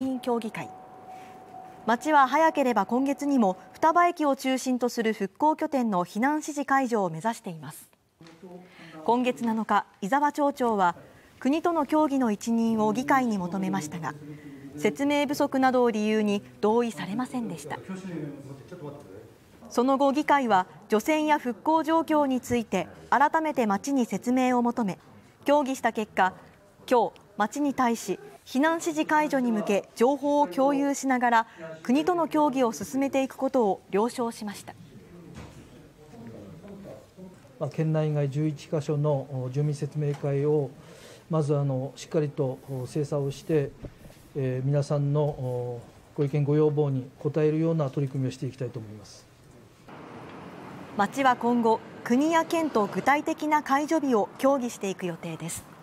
員協議会。町は早ければ今月にも双葉駅を中心とする復興拠点の避難指示解除を目指しています。今月7日伊沢町長は国との協議の一任を議会に求めましたが説明不足などを理由に同意されませんでした。その後議会は除染や復興状況について改めて町に説明を求め協議した結果今日町に対し避難指示解除に向け情報を共有しながら国との協議を進めていくことを了承しました。県内外11カ所の住民説明会をまずあのしっかりと精査をして、えー、皆さんのご意見ご要望に応えるような取り組みをしていきたいと思います。町は今後国や県と具体的な解除日を協議していく予定です